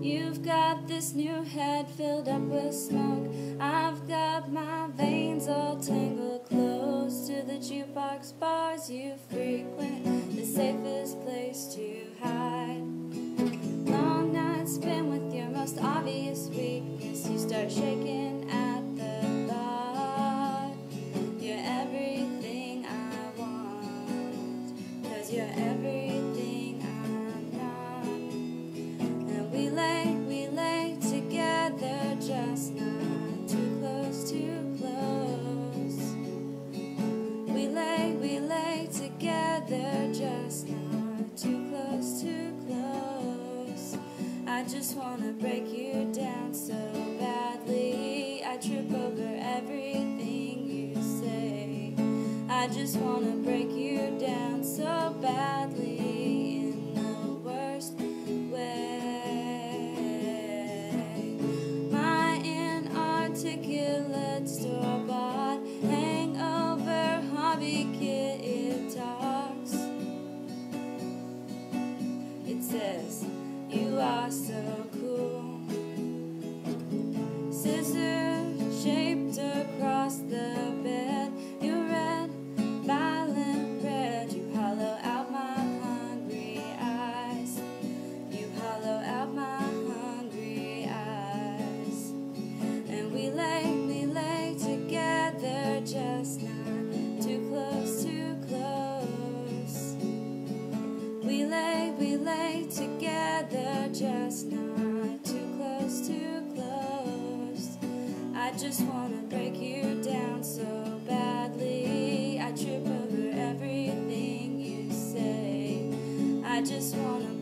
You've got this new head filled up with smoke. I've got my veins all tangled close to the jukebox bars you frequent, the safest place to hide. Long nights spent with your most obvious weakness, you start shaking together, just not too close, too close. I just wanna break you down so badly. I trip over everything you say. I just wanna break you down so badly says, You are so cool. Scissors We lay, we lay together, just not too close, too close. I just wanna break you down so badly. I trip over everything you say. I just wanna